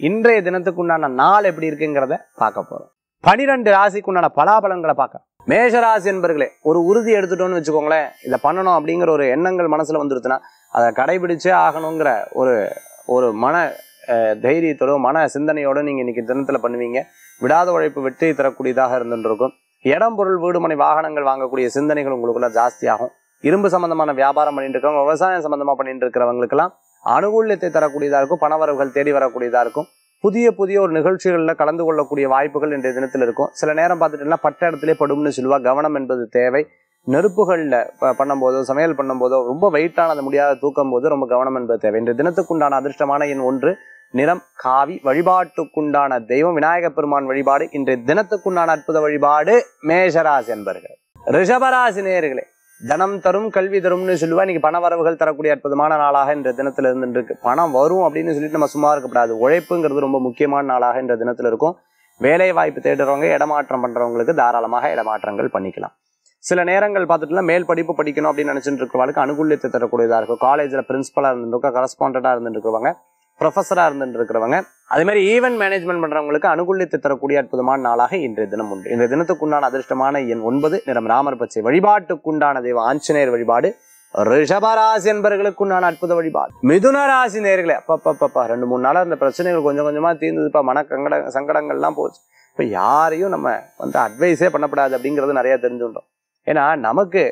இன்றைய தினத்துக்கு உண்டான நாள் எப்படி இருக்குங்கிறத பார்க்க போறோம். பனிரெண்டு ராசிக்கு உண்டான பலாபலங்களை பார்க்க மேஷராசி என்பர்களே ஒரு உறுதி எடுத்துட்டோம்னு வச்சுக்கோங்களேன். இதை பண்ணணும் அப்படிங்கிற ஒரு எண்ணங்கள் மனசுல வந்துருச்சுன்னா அதை கடைபிடிச்சே ஆகணுங்கிற ஒரு ஒரு மன அஹ், தைரியத்தோட மன சிந்தனையோட நீங்க இன்னைக்கு தினத்துல பண்ணுவீங்க. விடாத உழைப்பு வெற்றி தரக்கூடியதாக இருந்துருக்கும். இடம் பொருள் வீடுமனை வாகனங்கள் வாங்கக்கூடிய சிந்தனைகள் உங்களுக்குள்ள ஜாஸ்தியாகும். இரும்பு சம்பந்தமான வியாபாரம் பண்ணிட்டு இருக்கவங்க விவசாயம் சம்பந்தமா பண்ணிட்டு இருக்கிறவங்களுக்கெல்லாம் அனுகூல்யத்தை தரக்கூடியதாக இருக்கும் பணவரவுகள் தேடி வரக்கூடியதா இருக்கும். புதிய புதிய ஒரு நிகழ்ச்சிகளில் கலந்து கொள்ளக்கூடிய வாய்ப்புகள் இன்றைய தினத்தில் இருக்கும். சில நேரம் பார்த்துட்டீங்கன்னா பட்ட இடத்துல படும்னு சொல்லுவா கவனம் என்பது தேவை. நெருப்புகளில் பண்ணும்போதோ சமையல் பண்ணும்போதோ ரொம்ப வெயிட்டானது முடியாத தூக்கும் போது ரொம்ப கவனம் என்பது தேவை. இன்றைய தினத்துக்குண்டான அதிர்ஷ்டமான எண் ஒன்று நிறம் காவி வழிபாட்டுக்குண்டான தெய்வம் விநாயகப் பெருமான் வழிபாடு. இன்றைய தினத்துக்குண்டான அற்புத வழிபாடு மேஷராசி என்பர்கள் ரிஷபராசி நேயர்களே தனம் தரும் கல்வி தரும்னு சொல்லுவா. இன்னைக்கு பண வரவுகள் தரக்கூடிய அற்புதமான நாளாக என்ற தினத்துல இருந்து இருக்கு பணம் வரும் அப்படின்னு சொல்லிட்டு நம்ம சும்மா இருக்கக்கூடாது உழைப்புங்கிறது ரொம்ப முக்கியமான நாளாக என்ற தினத்துல இருக்கும். வேலை வாய்ப்பு தேடுறவங்க இடமாற்றம் பண்றவங்களுக்கு தாராளமாக இடமாற்றங்கள் பண்ணிக்கலாம். சில நேரங்கள் பார்த்துட்டுலாம் மேல் படிப்பு படிக்கணும் அப்படின்னு நினைச்சிட்டு இருக்கிறவங்களுக்கு அனுகூலியத்தை தரக்கூடியதா இருக்கும். காலேஜ்ல பிரின்ஸிபலாக இருந்துருக்கோம் கரஸ்பாண்டாக இருந்துட்டு இருக்கிறவங்க ப்ரொஃபஸராக இருந்துருக்கிறவங்க அதே மாதிரி ஈவெண்ட் மேனேஜ்மெண்ட் பண்ணுறவங்களுக்கு அனுகூலித்து தரக்கூடிய அற்புதமான நாளாக இன்றைய தினம் உண்டு. இன்றைய தினத்துக்குண்டான அதிர்ஷ்டமான எண் ஒன்பது நிறம் ராமர் பச்சை வழிபாட்டுக்குண்டான தெய்வம் ஆஞ்சநேயர் வழிபாடு. ரிஷபராசி என்பர்களுக்குண்டான அற்புத வழிபாடு. மிதுன ராசி நேர்களே அப்பப்பப்பா ரெண்டு மூணு நாளாக இந்த பிரச்சனைகள் கொஞ்சம் கொஞ்சமாக தீர்ந்ததுப்பா. மன கங்கட சங்கடங்கள்லாம் போச்சு. இப்போ யாரையும் நம்ம வந்து அட்வைஸே பண்ணக்கூடாது அப்படிங்கிறது நிறைய தெரிஞ்சுட்டோம் ஏன்னா நமக்கு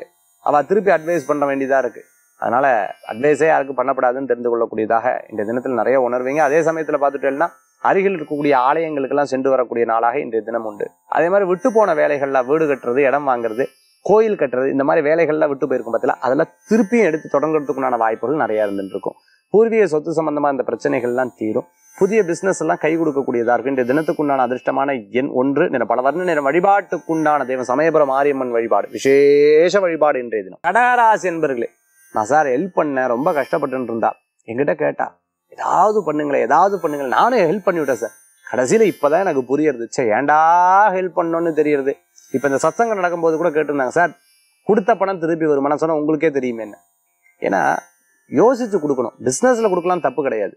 அவ திருப்பி அட்வைஸ் பண்ண வேண்டியதாக இருக்கு. அதனால அட்வைஸே யாருக்கும் பண்ணப்படாதுன்னு தெரிந்து கொள்ளக்கூடியதாக இந்த தினத்தில் நிறைய உணர்வீங்க. அதே சமயத்தில் பார்த்துட்டேன்னா அருகில் இருக்கக்கூடிய ஆலயங்களுக்கெல்லாம் சென்று வரக்கூடிய நாளாக இன்றைய தினம் உண்டு. அதே மாதிரி விட்டு போன வேலைகள்ல வீடு கட்டுறது இடம் வாங்குறது கோயில் கட்டுறது இந்த மாதிரி வேலைகள்லாம் விட்டு போயிருக்கும் பார்த்தீங்களா அதெல்லாம் திருப்பியும் எடுத்து தொடங்குறதுக்குண்டான வாய்ப்புகள் நிறைய இருந்துட்டு இருக்கும் பூர்வீக சொத்து சம்பந்தமாக இந்த பிரச்சனைகள்லாம் தீரும். புதிய பிஸ்னஸ் எல்லாம் கை கொடுக்கக்கூடியதாக இருக்கும். இந்த தினத்துக்குண்டான அதிர்ஷ்டமான எண் ஒன்று நிற பல வர்ண நிற வழிபாட்டுக்குண்டான தெய்வம் சமயபுரம் மாரியம்மன் வழிபாடு. விசேஷ வழிபாடு இன்றைய தினம். கடகராசி என்பர்களே நான் சார் ஹெல்ப் பண்ணேன் ரொம்ப கஷ்டப்பட்டு இருந்தா. என்கிட்ட கேட்டா ஏதாவது பண்ணுங்களேன் ஏதாவது பண்ணுங்களேன். நானும் ஹெல்ப் பண்ணிவிட்டேன் சார் கடைசியில இப்பதான் எனக்கு புரியுறது சே ஏன்டா ஹெல்ப் பண்ணணும்னு தெரியுது இப்போ இந்த சத்சங்கம் நடக்கும்போது கூட கேட்டிருந்தாங்க சார் கொடுத்த பணம் திருப்பி வருமா நான் உங்களுக்கே தெரியுமே என்ன ஏன்னா யோசிச்சு கொடுக்கணும். பிஸ்னஸில் கொடுக்கலாம் தப்பு கிடையாது.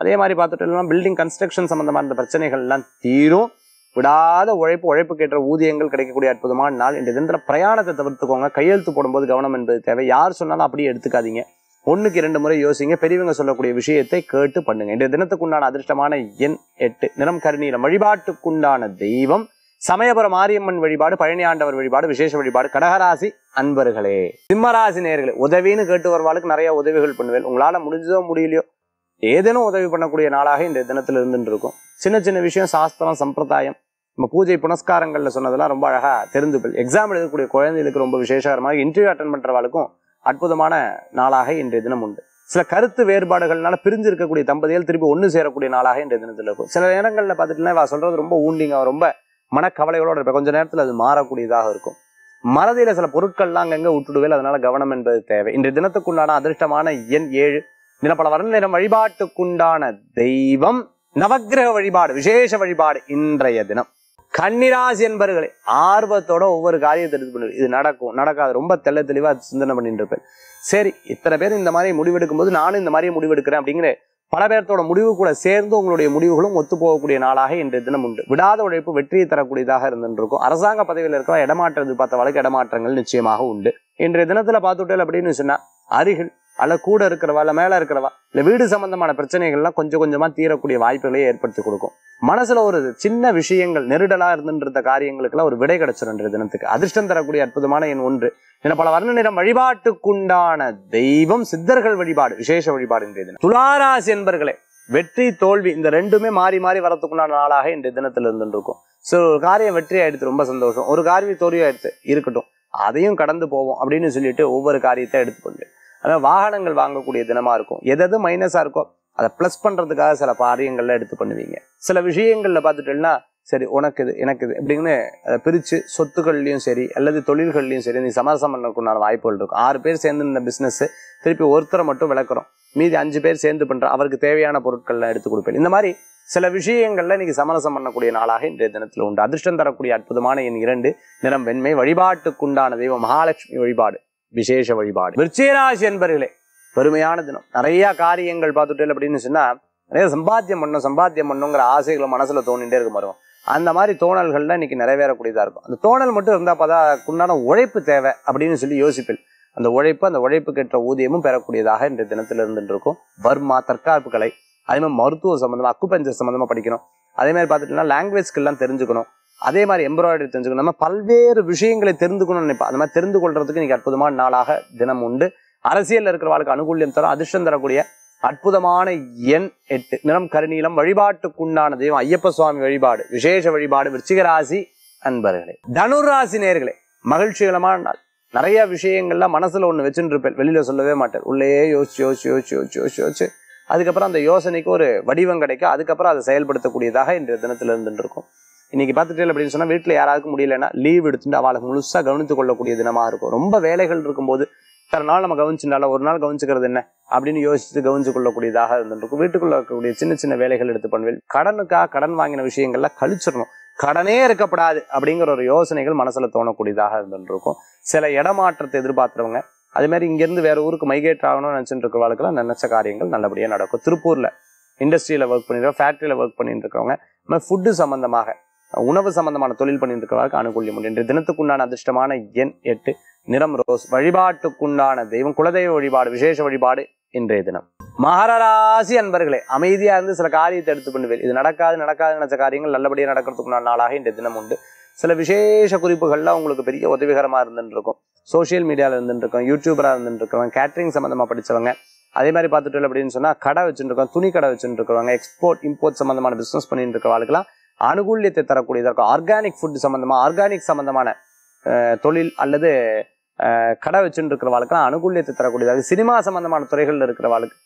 அதே மாதிரி பார்த்துட்டோம்னா பில்டிங் கன்ஸ்ட்ரக்ஷன் சம்மந்தமான பிரச்சனைகள்லாம் பிரச்சனைகள் எல்லாம் தீரும். விடாத உழைப்பு உழைப்புக்கேற்ற ஊதியங்கள் கிடைக்கக்கூடிய அற்புதமான நாள். இந்த தினத்தில் பிரயாணத்தை தவிர்த்துக்கோங்க. கையெழுத்து போடும்போது கவனம் என்பது தேவை. யார் சொன்னாலும் அப்படியே எடுத்துக்காதீங்க. ஒண்ணுக்கு இரண்டு முறை யோசிங்க. பெரியவங்க சொல்லக்கூடிய விஷயத்தை கேட்டு பண்ணுங்க. இன்றைய தினத்துக்குண்டான அதிர்ஷ்டமான எண் எட்டு. நிறம் கருநீலம் வழிபாட்டுக்குண்டான தெய்வம். சமயபுரம் மாரியம்மன் வழிபாடு பழனி ஆண்டவர் வழிபாடு விசேஷ வழிபாடு கடகராசி அன்பர்களே. சிம்மராசி நேர்களே உதவின்னு கேட்டு வருவாளுக்கு நிறைய உதவிகள் பண்ணுவேன். உங்களால முடிஞ்சதோ முடியலையோ ஏதேனும் உதவி பண்ணக்கூடிய நாளாக இந்த தினத்திலிருந்து இருந்துட்டு இருக்கும். சின்ன சின்ன விஷயம் சாஸ்திரம் சம்பிரதாயம் நம்ம பூஜை புனஸ்காரங்கள்ல சொன்னதெல்லாம் ரொம்ப அழகா தெரிந்துபில் எக்ஸாம் எழுதக்கூடிய குழந்தைகளுக்கு ரொம்ப விசேஷகரமாக இன்டர்வியூ அட்டன் பண்ணுறவாளுக்கும் அற்புதமான நாளாக இன்றைய தினம் உண்டு. சில கருத்து வேறுபாடுகள்னால பிரிஞ்சு இருக்கக்கூடிய தம்பதிகள் திருப்பி ஒன்று சேரக்கூடிய நாளாக இன்றைய தினத்தில் இருக்கும். சில நேரங்களில் பார்த்துட்டுனா இவ சொல்றது ரொம்ப ஊண்டிங்க ரொம்ப மனக்கவலைகளோடு இருப்பேன் கொஞ்ச நேரத்தில் அது மாறக்கூடியதாக இருக்கும். மறதியில சில பொருட்கள்லாம் அங்கங்க விட்டுடுவேல் அதனால கவனம் என்பது தேவை. இன்றைய தினத்துக்குண்டான அதிர்ஷ்டமான எண் ஏழு நிலப்பல வர்ண நேரம் வழிபாட்டுக்குண்டான தெய்வம் நவக்கிரக வழிபாடு விசேஷ வழிபாடு இன்றைய தினம். கன்னிராசி என்பர்களே ஆர்வத்தோட ஒவ்வொரு காரியத்தை எடுத்து பண்ணுது இது நடக்கும் நடக்காது. ரொம்ப தெள்ள தெளிவா சிந்தனை பண்ணிட்டு இருப்பேன். சரி இத்தனை பேர் இந்த மாதிரி முடிவெடுக்கும் போது நானும் இந்த மாதிரி முடிவெடுக்கிறேன் அப்படிங்கிற பல பேர்த்தோட முடிவு கூட சேர்ந்து உங்களுடைய முடிவுகளும் ஒத்து போகக்கூடிய நாளாக இன்றைய தினம் உண்டு. விடாத உழைப்பு வெற்றியை தரக்கூடியதாக இருந்துருக்கும் அரசாங்க பதவியில் இருக்கிற இடமாற்றம் பார்த்த வழக்கு இடமாற்றங்கள் நிச்சயமாக உண்டு. இன்றைய தினத்துல பார்த்துட்டேன் அப்படின்னு சொன்னா அருகில் அல்ல கூட இருக்கிறவா இல்ல மேல இருக்கிறவா இல்லை வீடு சம்பந்தமான பிரச்சனைகள்லாம் கொஞ்சம் கொஞ்சமா தீரக்கூடிய வாய்ப்புகளை ஏற்படுத்தி கொடுக்கும். மனசுல ஒரு சின்ன விஷயங்கள் நெருடலா இருந்துன்ற காரியங்களுக்கெல்லாம் ஒரு விடை கிடைச்சிடும் தினத்துக்கு. அதிர்ஷ்டம் தரக்கூடிய அற்புதமான என் ஒன்று. என பல வர்ண நிறம் வழிபாட்டுக்குண்டான தெய்வம் சித்தர்கள் வழிபாடு விசேஷ வழிபாடு இன்றைய தினம். துளாராசி என்பர்களே வெற்றி தோல்வி இந்த ரெண்டுமே மாறி மாறி வரத்துக்குண்டான நாளாக இன்றைய தினத்தில் இருந்துட்டு இருக்கும் ஸோ ஒரு காரியம் வெற்றி ஆயிடுத்து ரொம்ப சந்தோஷம். ஒரு காரியம் தோல்வி ஆயிடுத்து இருக்கட்டும். அதையும் கடந்து போவோம் அப்படின்னு சொல்லிட்டு ஒவ்வொரு காரியத்தை எடுத்துக்கொண்டு. அதாவது வாகனங்கள் வாங்கக்கூடிய தினமா இருக்கும். எதாவது மைனஸாக மைனஸா இருக்கோ அதை ப்ளஸ் பண்றதுக்காக சில காரியங்கள்ல எடுத்து பண்ணுவீங்க. சில விஷயங்கள்ல பார்த்துட்டேன்னா சரி உனக்கு இது எனக்கு இது இப்படின்னு அதை பிரிச்சு சொத்துக்கள்லயும் சரி அல்லது தொழில்கள்லயும் சரி நீ சமரசம் பண்ணக்குண்டான வாய்ப்புகள் இருக்கும். ஆறு பேர் சேர்ந்து இந்த பிசினஸ் திருப்பி ஒருத்தரை மட்டும் விளக்குறோம். மீதி அஞ்சு பேர் சேர்ந்து பண்ணுற அவருக்கு தேவையான பொருட்கள்லாம் எடுத்து கொடுப்பேன். இந்த மாதிரி சில விஷயங்கள்ல இன்னைக்கு சமரசம் பண்ணக்கூடிய நாளாக இன்றைய தினத்துல உண்டு. அதிர்ஷ்டம் தரக்கூடிய அற்புதமான என் இரண்டு நிறம் வெண்மை வழிபாட்டுக்குண்டான தெய்வம் மகாலட்சுமி வழிபாடு. விசேஷ வழிபாடு. விருச்சிகராசி என்பர்களே பெருமையான தினம். நிறைய காரியங்கள் பார்த்துட்டேன் அப்படின்னு சொன்னா நிறைய சம்பாத்தியம் பண்ணும் சம்பாத்தியம் பண்ணுங்கிற ஆசைகளை மனசுல தோணிட்டே இருக்கும் வரும் அந்த மாதிரி தோணல்கள்லாம் இன்னைக்கு நிறைவேறக்கூடியதா இருக்கும். அந்த தோணல் மட்டும் இருந்தா பார்த்தா உண்டான உழைப்பு தேவை அப்படின்னு சொல்லி யோசிப்பில். அந்த உழைப்பு அந்த உழைப்பு கெட்ட ஊதியமும் பெறக்கூடியதாக இன்றைய தினத்துல இருந்துட்டு இருக்கும் வர்மா தற்காப்பு கலை அதே மாதிரி மருத்துவ சம்பந்தமா அக்குபஞ்சர் சம்மந்தமாக படிக்கணும். அதே மாதிரி பார்த்துட்டீங்கன்னா லாங்குவேஜ் ஸ்கில்லாம் தெரிஞ்சுக்கணும். அதே மாதிரி எம்ப்ராய்டரி தெரிஞ்சுக்கணும். நம்ம பல்வேறு விஷயங்களை தெரிந்துக்கணும்னு நினைப்போம். அந்த மாதிரி தெரிந்து கொள்றதுக்கு இன்னைக்கு அற்புதமான நாளாக தினம் உண்டு. அரசியல்ல இருக்கிறவர்களுக்கு அனுகூல்யம் தரும் அதிர்ஷ்டம் தரக்கூடிய அற்புதமான எண் எட்டு. நிறம் கருநீலம் வழிபாட்டுக்குண்டான தெய்வம் ஐயப்ப சுவாமி வழிபாடு விசேஷ வழிபாடு விருச்சிகராசி அன்பர்களே. தனுர் ராசி நேர்களே மகிழ்ச்சிகரமான நாள். நிறைய விஷயங்கள்லாம் மனசுல ஒண்ணு வச்சுட்டு இருப்பேன் வெளியில சொல்லவே மாட்டேன். உள்ளேயே யோசிச்சு யோசிச்சு யோசிச்சு யோசிச்சு யோசிச்சு யோசிச்சு. அதுக்கப்புறம் அந்த யோசனைக்கு ஒரு வடிவம் கிடைக்கும் அதுக்கப்புறம் அதை செயல்படுத்தக்கூடியதாக இன்றைய தினத்தில் இருந்துட்டு இருக்கும். இன்னைக்கு பார்த்துட்டே அப்படின்னு சொன்னால் வீட்டில் யாராருக்கும் முடியலன்னா லீவ் எடுத்துட்டு அவளை முழுசா கவனித்து கொள்ளக்கூடிய தினமாக இருக்கும். ரொம்ப வேலைகள் இருக்கும்போது இத்தனை நாள் நம்ம கவனிச்சுனால ஒரு நாள் கவனிச்சுக்கிறது என்ன அப்படின்னு யோசிச்சு கவனிச்சு கொள்ளக்கூடியதாக இருந்துருக்கும் வீட்டுக்குள்ள இருக்கக்கூடிய சின்ன சின்ன வேலைகள் எடுத்து பண்ணுவேன். கடனுக்காக கடன் வாங்கின விஷயங்கள்ல கழிச்சிடணும். கடனே இருக்கப்படாது அப்படிங்கிற ஒரு யோசனைகள் மனசுல தோணக்கூடியதாக இருந்துருக்கும் சில இடமாற்றத்தை எதிர்பார்க்கிறவங்க அதே மாதிரி இங்கிருந்து வேற ஊருக்கு மைக்ரேட் ஆகணும்னு நினைச்சிட்டு இருக்கிறவங்களுக்குலாம் நினைச்ச காரியங்கள் நல்லபடியாக நடக்கும். திருப்பூர்ல இண்டஸ்ட்ரியில ஒர்க் பண்ணிருக்கோம் ஃபேக்ட்ரியில் ஒர்க் பண்ணிட்டு இருக்கவங்க ஃபுட்டு சம்மந்தமாக உணவு சம்பந்தமான தொழில் பண்ணிட்டு இருக்கிறவங்களுக்கு அனுகூல்யம் உண்டு. இன்றைய தினத்துக்குண்டான அதிர்ஷ்டமான எண் எட்டு நிறம் ரோஸ். வழிபாட்டுக்குண்டான தெய்வம் குலதெய்வ வழிபாடு விசேஷ வழிபாடு இன்றைய தினம். மகராசி அன்பர்களே அமைதியா இருந்து சில காரியத்தை எடுத்து பண்ணுவேன் இது நடக்காது நடக்காது நினைச்ச காரியங்கள் நல்லபடியா நடக்கிறதுக்குண்டான நாளாக இன்றைய தினம் உண்டு. சில விசேஷ குறிப்புகள்ல உங்களுக்கு பெரிய உதவிகரமா இருந்துருக்கும் சோஷியல் மீடியால இருந்துருக்கோம் யூடியூபராக இருந்துருக்கிறவங்க கேட்ரிங் சம்மந்தமாக கேட்டரிங் சம்பந்தமா படிச்சவங்க. அதே மாதிரி பார்த்துட்டு அப்படின்னு சொன்னா கடை வச்சுருக்கோம் துணி கடை வச்சுருக்கிறவங்க எக்ஸ்போர்ட் இம்போர்ட் சம்மந்தமான பிசினஸ் பண்ணிட்டு இருக்கிறவங்களுக்குலாம் அனுகூல்யத்தை தரக்கூடியதா இருக்கும் ஆர்கானிக் ஃபுட் சம்மந்தமாக ஆர்கானிக் சம்மந்தமான தொழில் அல்லது கடை வச்சுட்டு இருக்கிறவாளுக்குலாம் அனுகூல்யத்தை தரக்கூடியதாக சினிமா சம்மந்தமான துறைகள்ல இருக்கிறவாளுக்கு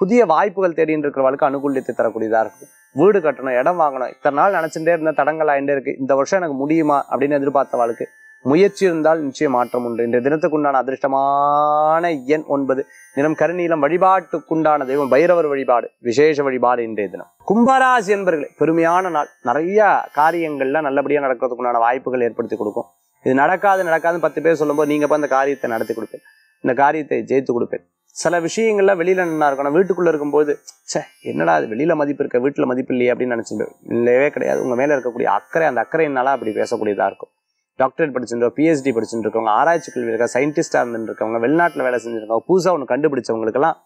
புதிய வாய்ப்புகள் தேடிட்டு இருக்கிறவாளுக்கு அனுகூல்யத்தை தரக்கூடியதா இருக்கும் வீடு கட்டணும் இடம் வாங்கணும். இத்தனை நாள் நினச்சிட்டே இருந்த தடங்கள் ஆகிட்டே இருக்கு. இந்த வருஷம் எனக்கு முடியுமா அப்படின்னு எதிர்பார்த்தவாளுக்கு முயற்சி இருந்தால் நிச்சயம் மாற்றம் உண்டு. இன்றைய தினத்துக்குண்டான அதிர்ஷ்டமான எண் ஒன்பது. நிறம் கருநீலம் வழிபாட்டுக்குண்டான தெய்வம் பைரவர் வழிபாடு விசேஷ வழிபாடு இன்றைய தினம். கும்பராசி என்பர்களே பெருமையான நாள். நிறைய காரியங்கள்ல நல்லபடியா நடக்கிறதுக்குண்டான வாய்ப்புகள் ஏற்படுத்தி கொடுக்கும். இது நடக்காது நடக்காதுன்னு பத்து பேர் சொல்லும்போது நீங்க போய் அந்த காரியத்தை நடத்தி கொடுப்பேன். இந்த காரியத்தை ஜெயித்து கொடுப்பேன். சில விஷயங்கள்லாம் வெளியில நல்லா இருக்கணும் வீட்டுக்குள்ள இருக்கும்போது ச்சே என்னடா அது வெளியில மதிப்பு இருக்க வீட்டுல மதிப்பு இல்லையே அப்படின்னு நினச்சிருப்பேன் இல்லவே கிடையாது. உங்க மேல இருக்கக்கூடிய அக்கறை அந்த அக்கறையினால அப்படி பேசக்கூடியதா இருக்கும். டாக்டரேட் படிச்சிருக்கோம் பிஹெச்டி படிச்சுட்டு இருக்கவங்க ஆராய்ச்சி கல்வி இருக்க சயின்டிஸ்டா இருந்துட்டு இருக்கவங்க வெளிநாட்டுல வேலை செஞ்சிருக்கவங்க புதுசாக ஒன்று கண்டுபிடிச்சவங்களுக்கெல்லாம்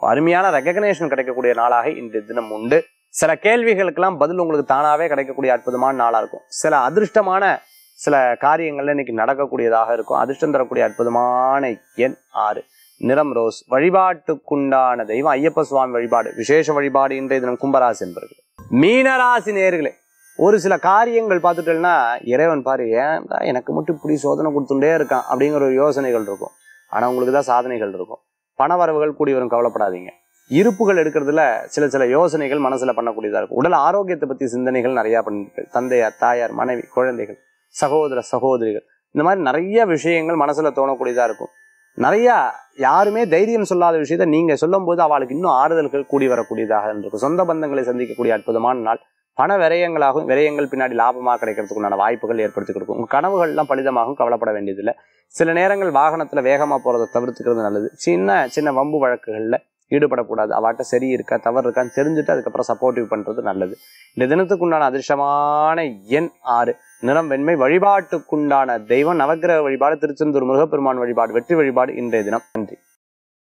அருமையான ரெகக்னேஷன் கிடைக்கக்கூடிய நாளாக இன்றைய தினம் உண்டு. சில கேள்விகளுக்கெல்லாம் பதில் உங்களுக்கு தானாகவே கிடைக்கக்கூடிய அற்புதமான நாளா இருக்கும். சில அதிர்ஷ்டமான சில காரியங்கள்ல இன்னைக்கு நடக்கக்கூடியதாக இருக்கும். அதிர்ஷ்டம் தரக்கூடிய அற்புதமான எண் ஆறு. நிறம் ரோஸ். வழிபாட்டுக்குண்டான தெய்வம் ஐயப்ப சுவாமி வழிபாடு. விசேஷ வழிபாடு இன்றைய தினம் கும்பராசி என்பர்கள் மீனராசி நேர்களே ஒரு சில காரியங்கள் பார்த்துட்டேன்னா இறைவன் பாரு ஏன்டா எனக்கு மட்டும் இப்படி சோதனை கொடுத்துட்டே இருக்கான்? அப்படிங்கிற ஒரு யோசனைகள் இருக்கும். ஆனா உங்களுக்கு தான் சாதனைகள் இருக்கும். பண வரவுகள் கூடி வரும் கவலைப்படாதீங்க. இருப்புகள் எடுக்கிறதுல சில சில யோசனைகள் மனசுல பண்ணக்கூடியதா இருக்கும். உடல் ஆரோக்கியத்தை பத்தி சிந்தனைகள் நிறைய பண்ணிருக்கு. தந்தையார் தாயார் மனைவி குழந்தைகள் சகோதர சகோதரிகள். இந்த மாதிரி நிறைய விஷயங்கள் மனசுல தோணக்கூடியதா இருக்கும். நிறையா யாருமே தைரியம் சொல்லாத விஷயத்த நீங்க சொல்லும் போது அவளுக்கு இன்னும் ஆறுதல்கள் கூடி வரக்கூடியதாக இருக்கும். சொந்த பந்தங்களை சந்திக்கக்கூடிய அற்புதமான நாள். பண விரயங்களாகவும் விரயங்கள் பின்னாடி லாபமாக கிடைக்கிறதுக்கு உண்டான வாய்ப்புகள் ஏற்படுத்தி கொடுக்கும். உங்கள் கனவுகள்லாம் பலிதமாகவும் கவலைப்பட வேண்டியதில்லை. சில நேரங்கள் வாகனத்துல வேகமா போகிறத தவிர்த்துக்கிறது நல்லது. சின்ன சின்ன வம்பு வழக்குகள்ல ஈடுபடக்கூடாது. அவாட்ட சரி இருக்கா தவறு இருக்கான்னு தெரிஞ்சுட்டு அதுக்கப்புறம் சப்போர்ட்டிவ் பண்றது நல்லது. இந்த தினத்துக்கு உண்டான அதிர்ஷ்டமான எண் ஆறு நிறம் வெண்மை வழிபாட்டுக்குண்டான தெய்வம் நவகிரக வழிபாடு திருச்செந்தூர் முருகப்பெருமான் வழிபாடு வெற்றி வழிபாடு இன்றைய தினம். நன்றி.